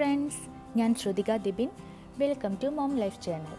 Friends ഞാൻ Shruthika Dibin. Welcome to mom life channel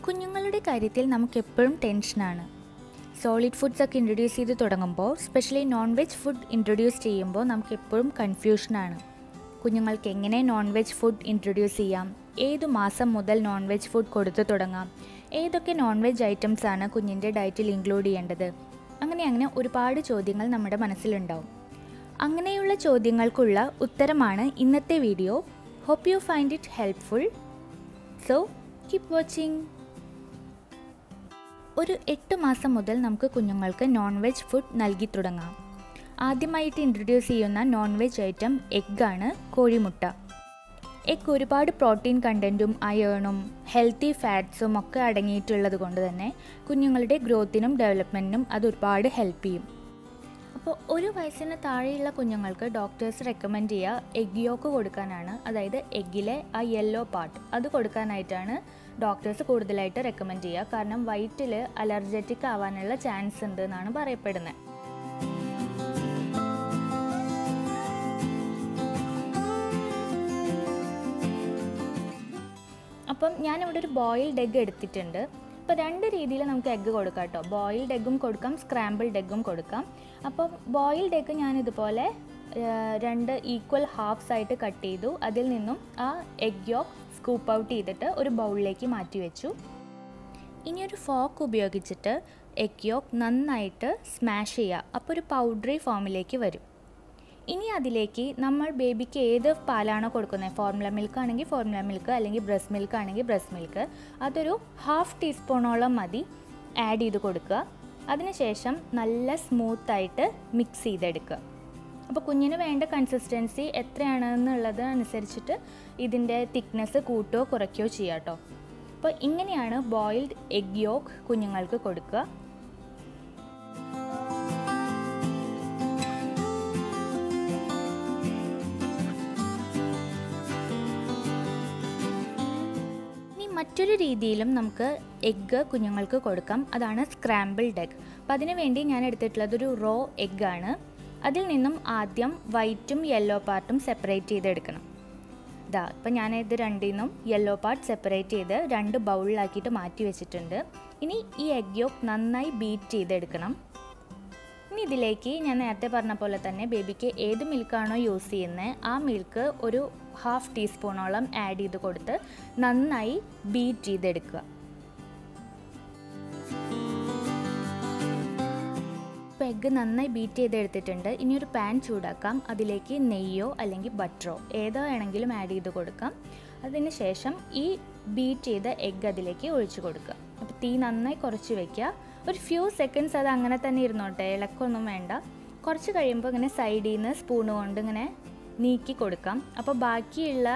കുഞ്ഞുങ്ങളുടെ കാര്യത്തിൽ നമുക്ക് എപ്പോഴും ടെൻഷനാണ് സോളിഡ് ഫുഡ്സ് ഒക്കെ ഇൻട്രൊഡ്യൂസ് ചെയ്ത് തുടങ്ങുമ്പോൾ specially non veg food introduce ചെയ്യുമ്പോൾ നമുക്ക് എപ്പോഴും കൺഫ്യൂഷനാണ് കുഞ്ഞുങ്ങൾക്ക് എങ്ങനെ നോൺ വെജ് ഫുഡ് ഇൻട്രൊഡ്യൂസ് ചെയ്യാം? ഏത് മാസം മുതൽ നോൺ വെജ് ഫുഡ് കൊടുത്തു തുടങ്ങാം? ഏതൊക്കെ നോൺ വെജ് ഐറ്റംസ് ആണ് കുഞ്ഞിന്റെ ഡയറ്റിൽ ഇൻക്ലൂഡ് ചെയ്യേണ്ടത്? അങ്ങനെ അങ്ങനെ ഒരുപാട് ചോദ്യങ്ങൾ നമ്മുടെ മനസ്സിലുണ്ടാവും. അങ്ങനെയുള്ള ചോദ്യങ്ങൾക്കുള്ള ഉത്തരമാണ് ഇന്നത്തെ video. Hope you find it helpful so keep watching ഒരു എട്ട് മാസം മുതൽ നമുക്ക് കുഞ്ഞുങ്ങൾക്ക് നോൺ വെജ് ഫുഡ് നൽകി തുടങ്ങാം. ആദ്യമായിട്ട് ഇൻട്രൊഡ്യൂസ് ചെയ്യുന്ന നോൺ വെജ് ഐറ്റം എഗ്ഗാണ് കോഴിമുട്ട. എഗ് ഒരുപാട് പ്രോട്ടീൻ കണ്ടന്റും അയേണും ഹെൽത്തി ഫാറ്റ്സും ഒക്കെ അടങ്ങിയിട്ടുള്ളത് കൊണ്ട് തന്നെ കുഞ്ഞുങ്ങളുടെ ഗ്രോത്തിനും ഡെവലപ്മെന്റിനും അത് ഒരുപാട് ഹെൽപ്പ് ചെയ്യും. അപ്പോൾ ഒരു വയസ്സിന് താഴെയുള്ള കുഞ്ഞുങ്ങൾക്ക് ഡോക്ടേഴ്സ് റെക്കമെൻഡ് ചെയ്യുക എഗ് യോക്ക് കൊടുക്കാനാണ്. അതായത് എഗ്ഗിലെ ആ യെല്ലോ പാർട്ട് അത് കൊടുക്കാനായിട്ടാണ് ഡോക്ടേഴ്സ് കൂടുതലായിട്ട് റെക്കമെൻഡ് ചെയ്യുക. കാരണം വയറ്റിൽ അലർജറ്റിക് ആവാനുള്ള ചാൻസ് ഉണ്ട് എന്നാണ് പറയപ്പെടുന്നത്. അപ്പം ഞാനിവിടെ ഒരു ബോയിൽഡ് എഗ്ഗ് എടുത്തിട്ടുണ്ട്. അപ്പോൾ രണ്ട് രീതിയിൽ നമുക്ക് എഗ്ഗ് കൊടുക്കാം കേട്ടോ ബോയിൽഡ് എഗ്ഗും കൊടുക്കാം സ്ക്രാമ്പിൾഡ് എഗ്ഗും കൊടുക്കാം. അപ്പോൾ ബോയിൽഡ് എഗ്ഗ് ഞാൻ ഇതുപോലെ രണ്ട് ഈക്വൽ ഹാഫ്സ് ആയിട്ട് കട്ട് ചെയ്തു. അതിൽ നിന്നും ആ എഗ് യോക്ക് സ്കൂപ്പ് ഔട്ട് ചെയ്തിട്ട് ഒരു ബൗളിലേക്ക് മാറ്റി വെച്ചു. ഇനി ഒരു ഫോക്ക് ഉപയോഗിച്ചിട്ട് എഗ് യോക്ക് നന്നായിട്ട് സ്മാഷ് ചെയ്യുക. അപ്പോൾ ഒരു പൗഡറി ഫോമിലേക്ക് വരും. ഇനി അതിലേക്ക് നമ്മൾ ബേബിക്ക് ഏത് പാലാണോ കൊടുക്കുന്നത്? ഫോർമുല മിൽക്ക് ആണെങ്കിൽ ഫോർമുല മിൽക്ക് അല്ലെങ്കിൽ ബ്രസ്റ്റ് മിൽക്ക് ആണെങ്കിൽ ബ്രസ്റ്റ് മിൽക്ക് അതൊരു ഹാഫ് ടീസ്പൂണോളം മതി. ആഡ് ചെയ്ത് കൊടുക്കുക. അതിനുശേഷം നല്ല സ്മൂത്തായിട്ട് മിക്സ് ചെയ്തെടുക്കുക. അപ്പോൾ കുഞ്ഞിന് വേണ്ട കൺസിസ്റ്റൻസി എത്രയാണെന്നുള്ളത് അനുസരിച്ചിട്ട് ഇതിന്റെ തിക്നെസ് കൂട്ടുകയോ കുറയ്ക്കുകയോ ചെയ്യാം കേട്ടോ അപ്പോൾ ഇങ്ങനെയാണ് ബോയിൽഡ് എഗ് യോക്ക് കുഞ്ഞുങ്ങൾക്ക് കൊടുക്കുക. മറ്റൊരു രീതിയിലും നമുക്ക് എഗ്ഗ് കുഞ്ഞുങ്ങൾക്ക് കൊടുക്കാം. അതാണ് സ്ക്രാമ്പിൾഡ് എഗ് അപ്പോൾ അതിന് വേണ്ടി ഞാൻ എടുത്തിട്ടുള്ളത് ഒരു റോ എഗ്ഗ് ആണ്. അതിൽ നിന്നും ആദ്യം വൈറ്റും യെല്ലോ പാർട്ടും സെപ്പറേറ്റ് ചെയ്തെടുക്കണം. ഇതാ ഇപ്പം ഞാൻ ഇത് രണ്ടിൽ നിന്നും യെല്ലോ പാർട്ട് സെപ്പറേറ്റ് ചെയ്ത് രണ്ട് ബൗളിലാക്കിയിട്ട് മാറ്റി വെച്ചിട്ടുണ്ട്. ഇനി ഈ എഗ് യോക്ക് നന്നായി ബീറ്റ് ചെയ്തെടുക്കണം. ഇനി ഇതിലേക്ക് ഞാൻ നേരത്തെ പറഞ്ഞ പോലെ തന്നെ ബേബിക്ക് ഏത് മിൽക്കാണോ യൂസ് ചെയ്യുന്നത് ആ മിൽക്ക് ഒരു ഹാഫ് ടീസ്പൂണോളം ആഡ് ചെയ്ത് കൊടുത്ത് നന്നായി ബീറ്റ് ചെയ്തെടുക്കുക. ഇപ്പോൾ എഗ്ഗ് നന്നായി ബീറ്റ് ചെയ്തെടുത്തിട്ടുണ്ട്. ഇനി ഒരു പാൻ ചൂടാക്കാം. അതിലേക്ക് നെയ്യോ അല്ലെങ്കിൽ ബട്ടറോ ഏതോ വേണമെങ്കിലും ആഡ് ചെയ്ത് കൊടുക്കാം. അതിന് ശേഷം ഈ ബീറ്റ് ചെയ്ത എഗ്ഗ് അതിലേക്ക് ഒഴിച്ചു കൊടുക്കുക. അപ്പോൾ തീ നന്നായി കുറച്ച് വയ്ക്കുക ഒരു ഫ്യൂ സെക്കൻഡ്സ് അത് അങ്ങനെ തന്നെ ഇരുന്നോട്ടെ ഇളക്കൊന്നും വേണ്ട. കുറച്ച് കഴിയുമ്പോൾ ഇങ്ങനെ സൈഡിൽ നിന്ന് സ്പൂൺ കൊണ്ട് ഇങ്ങനെ നീക്കി കൊടുക്കാം. അപ്പോൾ ബാക്കിയുള്ള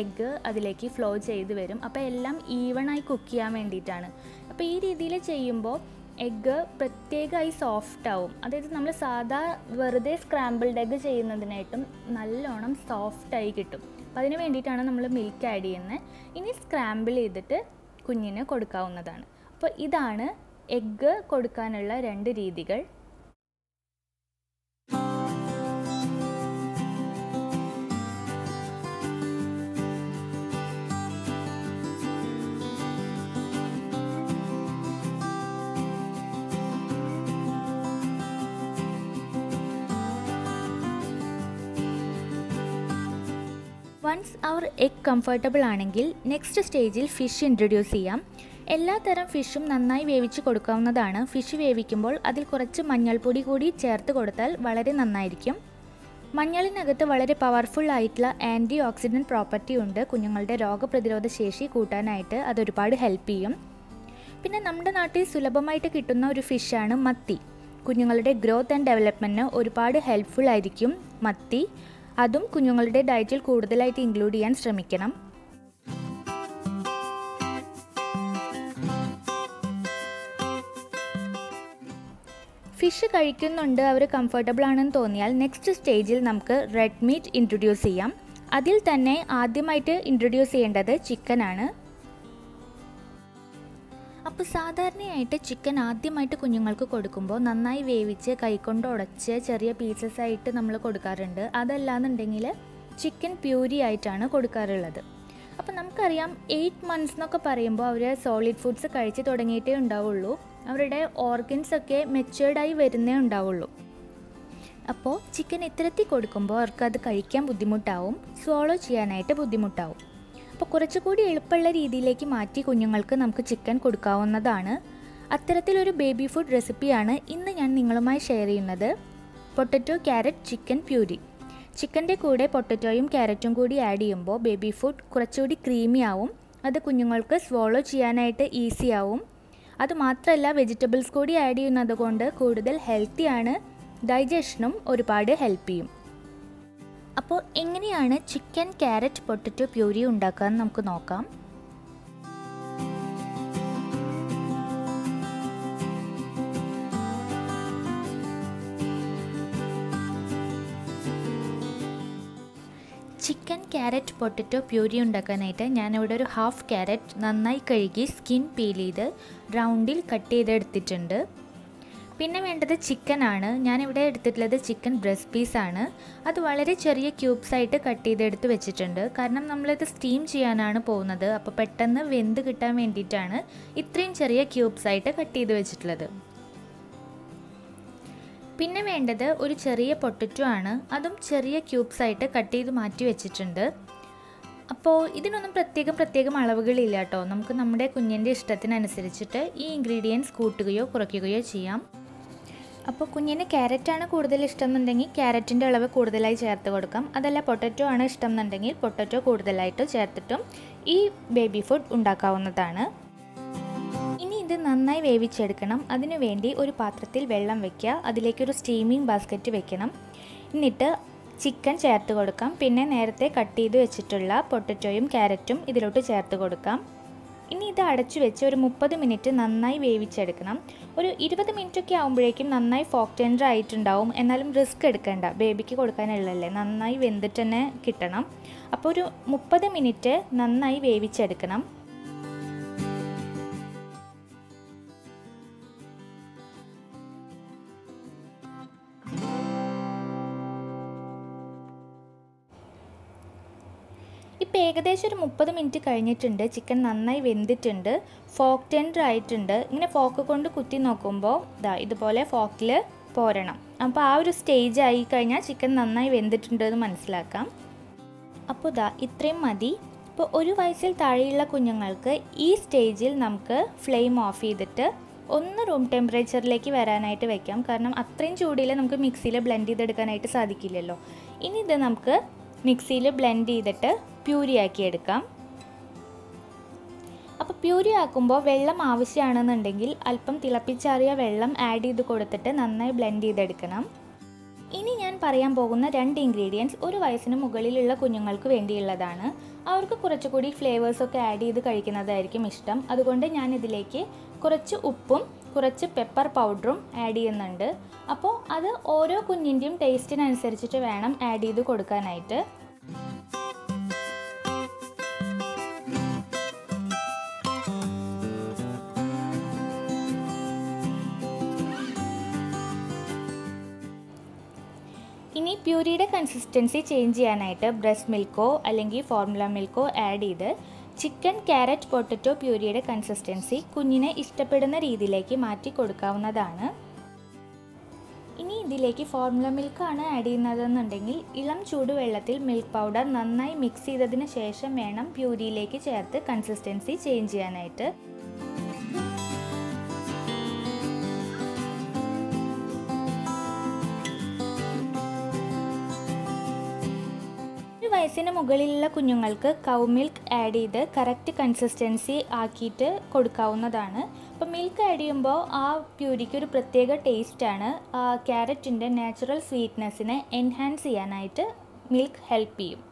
എഗ്ഗ് അതിലേക്ക് ഫ്ലോ ചെയ്ത് വരും. അപ്പോൾ എല്ലാം ഈവണായി കുക്ക് ചെയ്യാൻ വേണ്ടിയിട്ടാണ്. അപ്പോൾ ഈ രീതിയിൽ ചെയ്യുമ്പോൾ എഗ്ഗ് പ്രത്യേകമായി സോഫ്റ്റ് ആവും. അതായത് നമ്മൾ സാധാ വെറുതെ സ്ക്രാമ്പിൾഡ് എഗ്ഗ് ചെയ്യുന്നതിനായിട്ടും നല്ലോണം സോഫ്റ്റായി കിട്ടും. അപ്പോൾ അതിന് വേണ്ടിയിട്ടാണ് നമ്മൾ മിൽക്ക് ആഡ് ചെയ്യുന്നത്. ഇനി സ്ക്രാമ്പിൾ ചെയ്തിട്ട് കുഞ്ഞിന് കൊടുക്കാവുന്നതാണ്. അപ്പോൾ ഇതാണ് എഗ്ഗ് കൊടുക്കാനുള്ള രണ്ട് രീതികൾ. വൺസ് അവർ എഗ് കംഫർട്ടബിൾ ആണെങ്കിൽ നെക്സ്റ്റ് സ്റ്റേജിൽ ഫിഷ് ഇൻട്രൊഡ്യൂസ് ചെയ്യാം. എല്ലാ തരം ഫിഷും നന്നായി വേവിച്ച് കൊടുക്കാവുന്നതാണ്. ഫിഷ് വേവിക്കുമ്പോൾ അതിൽ കുറച്ച് മഞ്ഞൾപ്പൊടി കൂടി ചേർത്ത് കൊടുത്താൽ വളരെ നന്നായിരിക്കും. മഞ്ഞളിനകത്ത് വളരെ പവർഫുൾ ആയിട്ടുള്ള ആന്റി ഓക്സിഡന്റ് പ്രോപ്പർട്ടി ഉണ്ട്. കുഞ്ഞുങ്ങളുടെ രോഗപ്രതിരോധ ശേഷി കൂട്ടാനായിട്ട് അതൊരുപാട് ഹെൽപ്പ് ചെയ്യും. പിന്നെ നമ്മുടെ നാട്ടിൽ സുലഭമായിട്ട് കിട്ടുന്ന ഒരു ഫിഷാണ് മത്തി. കുഞ്ഞുങ്ങളുടെ ഗ്രോത്ത് ആൻഡ് ഡെവലപ്മെന്റിന് ഒരുപാട് ഹെൽപ്ഫുൾ ആയിരിക്കും മത്തി. അതും കുഞ്ഞുങ്ങളുടെ ഡയറ്റിൽ കൂടുതലായിട്ട് ഇൻക്ലൂഡ് ചെയ്യാൻ ശ്രമിക്കണം. ഫിഷ് കഴിക്കുന്നുണ്ട് അവർ കംഫർട്ടബിൾ ആണെന്ന് തോന്നിയാൽ നെക്സ്റ്റ് സ്റ്റേജിൽ നമുക്ക് റെഡ് മീറ്റ് ഇൻട്രൊഡ്യൂസ് ചെയ്യാം. അതിൽ തന്നെ ആദ്യമായിട്ട് ഇൻട്രൊഡ്യൂസ് ചെയ്യേണ്ടത് ചിക്കനാണ് അപ്പോൾ സാധാരണയായിട്ട് ചിക്കൻ ആദ്യമായിട്ട് കുഞ്ഞുങ്ങൾക്ക് കൊടുക്കുമ്പോൾ നന്നായി വേവിച്ച് കൈകൊണ്ട് ഉടച്ച് ചെറിയ പീസസ് ആയിട്ട് നമ്മൾ കൊടുക്കാറുണ്ട്. അതല്ലാന്നുണ്ടെങ്കിൽ ചിക്കൻ പ്യൂരി ആയിട്ടാണ് കൊടുക്കാറുള്ളത്. അപ്പോൾ നമുക്കറിയാം എയ്റ്റ് മന്ത്സ് എന്നൊക്കെ പറയുമ്പോൾ അവർ സോളിഡ് ഫുഡ്സ് കഴിച്ച് തുടങ്ങിയിട്ടേ ഉണ്ടാവുള്ളൂ. അവരുടെ ഓർഗൻസ് ഒക്കെ മെച്ചുവേർഡായി വരുന്നേ ഉണ്ടാവുള്ളൂ. അപ്പോൾ ചിക്കൻ ഇത്തരത്തിൽ കൊടുക്കുമ്പോൾ അവർക്ക് അത് കഴിക്കാൻ ബുദ്ധിമുട്ടാവും സ്വാളോ ചെയ്യാനായിട്ട് ബുദ്ധിമുട്ടാവും. അപ്പോൾ കുറച്ചുകൂടി എളുപ്പമുള്ള രീതിയിലേക്ക് മാറ്റി കുഞ്ഞുങ്ങൾക്ക് നമുക്ക് ചിക്കൻ കൊടുക്കാവുന്നതാണ്. അത്തരത്തിലൊരു ബേബി ഫുഡ് റെസിപ്പിയാണ് ഇന്ന് ഞാൻ നിങ്ങളുമായി ഷെയർ ചെയ്യുന്നത്. പൊട്ടറ്റോ ക്യാരറ്റ് ചിക്കൻ പ്യൂരി ചിക്കന്റെ കൂടെ പൊട്ടറ്റോയും ക്യാരറ്റും കൂടി ആഡ് ചെയ്യുമ്പോൾ ബേബി ഫുഡ് കുറച്ചുകൂടി ക്രീമി ആവും. അത് കുഞ്ഞുങ്ങൾക്ക് സ്വോളോ ചെയ്യാനായിട്ട് ഈസി ആവും. അതുമാത്രമല്ല വെജിറ്റബിൾസ് കൂടി ആഡ് ചെയ്യുന്നത് കൊണ്ട് കൂടുതൽ ഹെൽത്തിയാണ് ഡൈജഷനും ഒരുപാട് ഹെൽപ്പ് ചെയ്യും. അപ്പോൾ എങ്ങനെയാണ് ചിക്കൻ ക്യാരറ്റ് പൊട്ടറ്റോ പ്യൂരി ഉണ്ടാക്കാൻ നമുക്ക് നോക്കാം. ചിക്കൻ ക്യാരറ്റ് പൊട്ടറ്റോ പ്യൂരി ഉണ്ടാക്കാനായിട്ട് ഞാനിവിടെ ഒരു ഹാഫ് ക്യാരറ്റ് നന്നായി കഴുകി സ്കിൻ പീൽ ചെയ്ത് റൗണ്ടിൽ കട്ട് ചെയ്തെടുത്തിട്ടുണ്ട്. പിന്നെ വേണ്ടത് ചിക്കൻ ആണ്. ഞാനിവിടെ എടുത്തിട്ടുള്ളത് ചിക്കൻ ബ്രസ്റ്റ് പീസാണ് അത് വളരെ ചെറിയ ക്യൂബ്സ് ആയിട്ട് കട്ട് ചെയ്തെടുത്ത് വെച്ചിട്ടുണ്ട്. കാരണം നമ്മളിത് സ്റ്റീം ചെയ്യാനാണ് പോകുന്നത്. അപ്പോൾ പെട്ടെന്ന് വെന്ത് കിട്ടാൻ വേണ്ടിയിട്ടാണ് ഇത്രയും ചെറിയ ക്യൂബ്സ് ആയിട്ട് കട്ട് ചെയ്ത് വെച്ചിട്ടുള്ളത്. പിന്നെ വേണ്ടത് ഒരു ചെറിയ പൊട്ടറ്റോ ആണ്. അതും ചെറിയ ക്യൂബ്സ് ആയിട്ട് കട്ട് ചെയ്ത് മാറ്റി വെച്ചിട്ടുണ്ട്. അപ്പോൾ ഇതിനൊന്നും പ്രത്യേകം പ്രത്യേകം അളവുകളില്ല കേട്ടോ നമുക്ക് നമ്മുടെ കുഞ്ഞിന്റെ ഇഷ്ടത്തിനനുസരിച്ചിട്ട് ഈ ഇൻഗ്രീഡിയൻസ് കൂട്ടുകയോ കുറയ്ക്കുകയോ ചെയ്യാം. അപ്പോൾ കുഞ്ഞിന് ക്യാരറ്റാണ് കൂടുതൽ ഇഷ്ടം എന്നുണ്ടെങ്കിൽ ക്യാരറ്റിന്റെ അളവ് കൂടുതലായി ചേർത്ത് കൊടുക്കാം. അതല്ല പൊട്ടറ്റോ ആണ് ഇഷ്ടം എന്നുണ്ടെങ്കിൽ പൊട്ടറ്റോ കൂടുതലായിട്ട് ചേർത്തിട്ടും ഈ ബേബി ഫുഡ് ഉണ്ടാക്കാവുന്നതാണ്. ഇത് നന്നായി വേവിച്ചെടുക്കണം. അതിനു വേണ്ടി ഒരു പാത്രത്തിൽ വെള്ളം വെക്കുക. അതിലേക്കൊരു സ്റ്റീമിംഗ് ബാസ്ക്കറ്റ് വെക്കണം. എന്നിട്ട് ചിക്കൻ ചേർത്ത് കൊടുക്കാം. പിന്നെ നേരത്തെ കട്ട് ചെയ്ത് വെച്ചിട്ടുള്ള പൊട്ടറ്റോയും ക്യാരറ്റും ഇതിലോട്ട് ചേർത്ത് കൊടുക്കാം. ഇനി ഇത് അടച്ചു വെച്ച് ഒരു മുപ്പത് മിനിറ്റ് നന്നായി വേവിച്ചെടുക്കണം. ഒരു ഇരുപത് മിനിറ്റൊക്കെ ആകുമ്പോഴേക്കും നന്നായി ഫോക്ക് ടെൻഡർ ആയിട്ടുണ്ടാവും. എന്നാലും റിസ്ക് എടുക്കേണ്ട. ബേബിക്ക് കൊടുക്കാനുള്ളതല്ലേ. നന്നായി വെന്തിട്ട് തന്നെ കിട്ടണം. അപ്പോൾ ഒരു മുപ്പത് മിനിറ്റ് നന്നായി വേവിച്ചെടുക്കണം. ഇപ്പോൾ ഏകദേശം ഒരു മുപ്പത് മിനിറ്റ് കഴിഞ്ഞിട്ടുണ്ട്. ചിക്കൻ നന്നായി വെന്തിട്ടുണ്ട്. ഫോക്ക് ടെൻഡർ ആയിട്ടുണ്ട്. ഇങ്ങനെ ഫോക്ക് കൊണ്ട് കുത്തി നോക്കുമ്പോൾ ഇതാ ഇതുപോലെ ഫോക്കിൽ പോരണം. അപ്പോൾ ആ ഒരു സ്റ്റേജ് ആയി കഴിഞ്ഞാൽ ചിക്കൻ നന്നായി വെന്തിട്ടുണ്ട് എന്ന് മനസ്സിലാക്കാം. അപ്പോൾ ഇതാ ഇത്രയും മതി. ഇപ്പോൾ ഒരു വയസ്സിൽ താഴെയുള്ള കുഞ്ഞുങ്ങൾക്ക് ഈ സ്റ്റേജിൽ നമുക്ക് ഫ്ലെയിം ഓഫ് ചെയ്തിട്ട് ഒന്ന് റൂം ടെമ്പറേച്ചറിലേക്ക് വരാനായിട്ട് വെക്കാം. കാരണം അത്രയും ചൂടിൽ നമുക്ക് മിക്സിയിൽ ബ്ലെൻഡ് ചെയ്തെടുക്കാനായിട്ട് സാധിക്കില്ലല്ലോ. ഇനി ഇത് നമുക്ക് മിക്സിയിൽ ബ്ലെൻഡ് ചെയ്തിട്ട് പ്യൂരി ആക്കി എടുക്കാം അപ്പോൾ പ്യൂരി ആക്കുമ്പോൾ വെള്ളം ആവശ്യമാണെന്നുണ്ടെങ്കിൽ അല്പം തിളപ്പിച്ചാറിയ വെള്ളം ആഡ് ചെയ്ത് കൊടുത്തിട്ട് നന്നായി ബ്ലെൻഡ് ചെയ്തെടുക്കണം. ഇനി ഞാൻ പറയാൻ പോകുന്ന രണ്ട് ഇൻഗ്രീഡിയൻസ് ഒരു വയസ്സിന് മുകളിലുള്ള കുഞ്ഞുങ്ങൾക്ക് വേണ്ടിയുള്ളതാണ്. അവർക്ക് കുറച്ചുകൂടി ഫ്ലേവേഴ്സൊക്കെ ആഡ് ചെയ്ത് കഴിക്കുന്നതായിരിക്കും ഇഷ്ടം. അതുകൊണ്ട് ഞാൻ ഇതിലേക്ക് കുറച്ച് ഉപ്പും കുറച്ച് പെപ്പർ പൗഡറും ആഡ് ചെയ്യുന്നുണ്ട്. അപ്പോൾ അത് ഓരോ കുഞ്ഞിന്റെയും ടേസ്റ്റിനനുസരിച്ചിട്ട് വേണം ആഡ് ചെയ്ത് കൊടുക്കാനായിട്ട്. ഇനി പ്യൂരിയുടെ കൺസിസ്റ്റൻസി ചേഞ്ച് ചെയ്യാനായിട്ട് ബ്രസ്റ്റ് മിൽക്കോ അല്ലെങ്കിൽ ഫോർമുല മിൽക്കോ ആഡ് ചെയ്ത് ചിക്കൻ ക്യാരറ്റ് പൊട്ടറ്റോ പ്യൂരിയുടെ കൺസിസ്റ്റൻസി കുഞ്ഞിനെ ഇഷ്ടപ്പെടുന്ന രീതിയിലേക്ക് മാറ്റി കൊടുക്കാവുന്നതാണ്. ഇനി ഇതിലേക്ക് ഫോർമുല മിൽക്കാണ് ആഡ് ചെയ്യുന്നതെന്നുണ്ടെങ്കിൽ ഇളം ചൂടുവെള്ളത്തിൽ മിൽക്ക് പൗഡർ നന്നായി മിക്സ് ചെയ്തതിന് ശേഷം വേണം പ്യൂരിയിലേക്ക് ചേർത്ത് കൺസിസ്റ്റൻസി ചേഞ്ച് ചെയ്യാനായിട്ട്. വയസ്സിന് മുകളിലുള്ള കുഞ്ഞുങ്ങൾക്ക് കൗ മിൽക്ക് ആഡ് ചെയ്ത് കറക്റ്റ് കൺസിസ്റ്റൻസി ആക്കിയിട്ട് കൊടുക്കാവുന്നതാണ്. അപ്പോൾ മിൽക്ക് ആഡ് ചെയ്യുമ്പോൾ ആ പ്യൂരിക്ക് ഒരു പ്രത്യേക ടേസ്റ്റാണ് ക്യാരറ്റിന്റെ നാച്ചുറൽ സ്വീറ്റ്നെസ്സിനെ എൻഹാൻസ് ചെയ്യാനായിട്ട് മിൽക്ക് ഹെൽപ്പ് ചെയ്യും.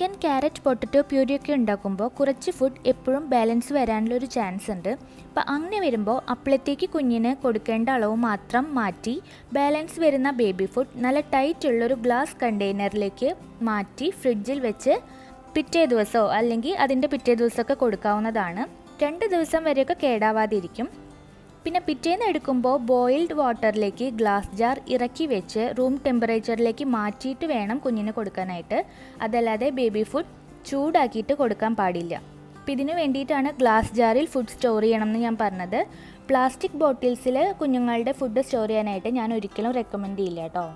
ചിക്കൻ ക്യാരറ്റ് പൊട്ടറ്റോ പ്യൂരിയൊക്കെ ഉണ്ടാക്കുമ്പോൾ കുറച്ച് ഫുഡ് എപ്പോഴും ബാലൻസ് വരാനുള്ളൊരു ചാൻസ് ഉണ്ട്. അപ്പോൾ അങ്ങനെ വരുമ്പോൾ അപ്പോഴത്തേക്ക് കുഞ്ഞിന് കൊടുക്കേണ്ട അളവ് മാത്രം മാറ്റി ബാലൻസ് വരുന്ന ബേബി ഫുഡ് നല്ല ടൈറ്റ് ഉള്ളൊരു ഗ്ലാസ് കണ്ടെയ്നറിലേക്ക് മാറ്റി ഫ്രിഡ്ജിൽ വെച്ച് പിറ്റേ ദിവസമോ അല്ലെങ്കിൽ അതിന്റെ പിറ്റേ ദിവസമൊക്കെ കൊടുക്കാവുന്നതാണ്. രണ്ട് ദിവസം വരെയൊക്കെ കേടാവാതിരിക്കും. പിന്നെ പിറ്റേന്ന് എടുക്കുമ്പോൾ ബോയിൽഡ് വാട്ടറിലേക്ക് ഗ്ലാസ് ജാർ ഇറക്കി വെച്ച് റൂം ടെമ്പറേച്ചറിലേക്ക് മാറ്റിയിട്ട് വേണം കുഞ്ഞിന് കൊടുക്കാനായിട്ട്. അതല്ലാതെ ബേബി ഫുഡ് ചൂടാക്കിയിട്ട് കൊടുക്കാൻ പാടില്ല. അപ്പോൾ ഇതിനു വേണ്ടിയിട്ടാണ് ഗ്ലാസ് ജാറിൽ ഫുഡ് സ്റ്റോർ ചെയ്യണം എന്ന് ഞാൻ പറഞ്ഞത്. പ്ലാസ്റ്റിക് ബോട്ടിൽസിൽ കുഞ്ഞുങ്ങളുടെ ഫുഡ് സ്റ്റോർ ചെയ്യാനായിട്ട് ഞാൻ ഒരിക്കലും റെക്കമെൻഡ് ചെയ്യില്ല കേട്ടോ.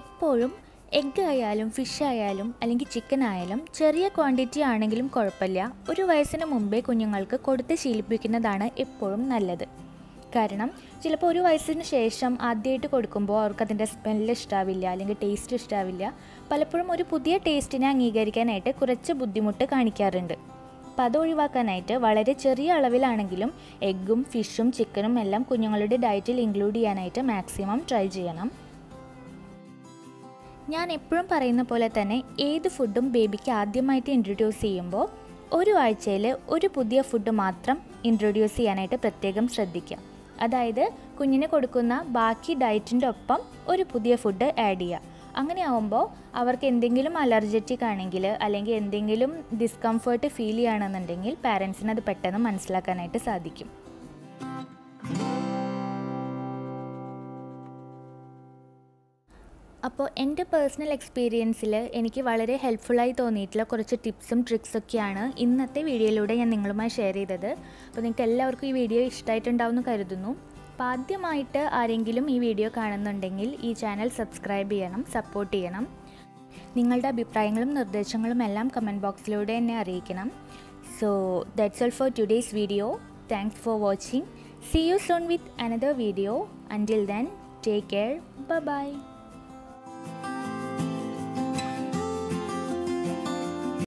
എപ്പോഴും എഗ്ഗ് ആയാലും ഫിഷ് ആയാലും അല്ലെങ്കിൽ ചിക്കൻ ആയാലും ചെറിയ ക്വാണ്ടിറ്റി ആണെങ്കിലും കുഴപ്പമില്ല. ഒരു വയസ്സിന് മുമ്പേ കുഞ്ഞുങ്ങൾക്ക് കൊടുത്ത് ശീലിപ്പിക്കുന്നതാണ് എപ്പോഴും നല്ലത്. കാരണം ചിലപ്പോൾ ഒരു വയസ്സിന് ശേഷം ആദ്യമായിട്ട് കൊടുക്കുമ്പോൾ അവർക്ക് അതിന്റെ സ്മെല്ല് ഇഷ്ടാവില്ല അല്ലെങ്കിൽ ടേസ്റ്റ് ഇഷ്ടാവില്ല. പലപ്പോഴും ഒരു പുതിയ ടേസ്റ്റിനെ അംഗീകരിക്കാനായിട്ട് കുറച്ച് ബുദ്ധിമുട്ട് കാണിക്കാറുണ്ട്. അപ്പോൾ അത് ഒഴിവാക്കാനായിട്ട് വളരെ ചെറിയ അളവിലാണെങ്കിലും എഗ്ഗും ഫിഷും ചിക്കനും എല്ലാം കുഞ്ഞുങ്ങളുടെ ഡയറ്റിൽ ഇൻക്ലൂഡ് ചെയ്യാനായിട്ട് മാക്സിമം ട്രൈ ചെയ്യണം. ഞാൻ എപ്പോഴും പറയുന്ന പോലെ തന്നെ ഏത് ഫുഡും ബേബിക്ക് ആദ്യമായിട്ട് ഇൻട്രൊഡ്യൂസ് ചെയ്യുമ്പോൾ ഒരു ആഴ്ചയിൽ ഒരു പുതിയ ഫുഡ് മാത്രം ഇൻട്രൊഡ്യൂസ് ചെയ്യാനായിട്ട് പ്രത്യേകം ശ്രദ്ധിക്കുക. അതായത് കുഞ്ഞിന് കൊടുക്കുന്ന ബാക്കി ഡയറ്റിന്റെ ഒപ്പം ഒരു പുതിയ ഫുഡ് ആഡ് ചെയ്യുക. അങ്ങനെ ആവുമ്പോൾ അവർക്ക് എന്തെങ്കിലും അലർജറ്റിക് ആണെങ്കിൽ അല്ലെങ്കിൽ എന്തെങ്കിലും ഡിസ്കംഫേർട്ട് ഫീൽ ചെയ്യുകയാണെന്നുണ്ടെങ്കിൽ പാരൻസിന് അത് പെട്ടെന്ന് മനസ്സിലാക്കാനായിട്ട് സാധിക്കും. അപ്പോൾ എന്റെ പേഴ്സണൽ എക്സ്പീരിയൻസിൽ എനിക്ക് വളരെ ഹെൽപ്ഫുള്ളായി തോന്നിയിട്ടുള്ള കുറച്ച് ടിപ്സും ട്രിക്സൊക്കെയാണ് ഇന്നത്തെ വീഡിയോയിലൂടെ ഞാൻ നിങ്ങളുമായി ഷെയർ ചെയ്തത്. അപ്പോൾ നിങ്ങൾക്ക് എല്ലാവർക്കും ഈ വീഡിയോ ഇഷ്ടമായിട്ടുണ്ടാവുമെന്ന് കരുതുന്നു. അപ്പോൾ ആദ്യമായിട്ട് ആരെങ്കിലും ഈ വീഡിയോ കാണുന്നുണ്ടെങ്കിൽ ഈ ചാനൽ സബ്സ്ക്രൈബ് ചെയ്യണം സപ്പോർട്ട് ചെയ്യണം. നിങ്ങളുടെ അഭിപ്രായങ്ങളും നിർദ്ദേശങ്ങളും എല്ലാം കമന്റ് ബോക്സിലൂടെ എന്നെ അറിയിക്കണം. So that's all for today's video. Thanks for watching. See you soon with another video. Until then take care. Bye.